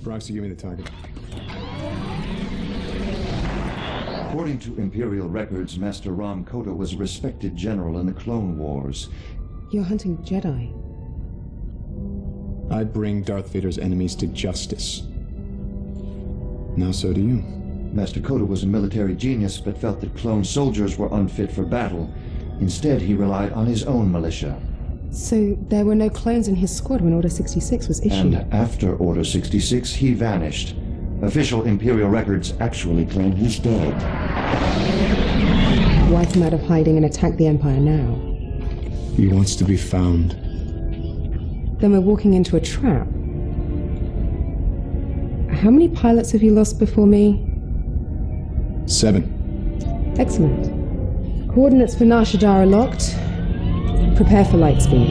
PROXY, give me the target. According to Imperial records, Master Rahm Kota was a respected general in the Clone Wars. You're hunting Jedi. I bring Darth Vader's enemies to justice. Now so do you. Master Kota was a military genius, but felt that clone soldiers were unfit for battle. Instead, he relied on his own militia. So there were no clones in his squad when Order 66 was issued. And after Order 66, he vanished. Official Imperial records actually claim he's dead. Why come out of hiding and attack the Empire now? He wants to be found. Then we're walking into a trap. How many pilots have you lost before me? Seven. Excellent. Coordinates for Nar Shaddaa are locked. Prepare for light speed.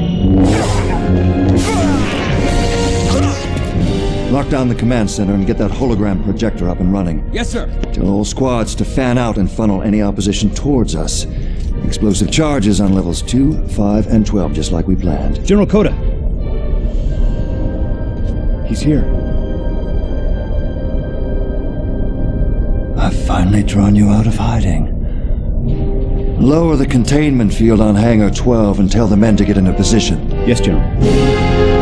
Lock down the command center and get that hologram projector up and running. Yes, sir. Tell all squads to fan out and funnel any opposition towards us. Explosive charges on levels 2, 5, and 12, just like we planned. General Kota. He's here. I've finally drawn you out of hiding. Lower the containment field on Hangar 12 and tell the men to get into position. Yes, General.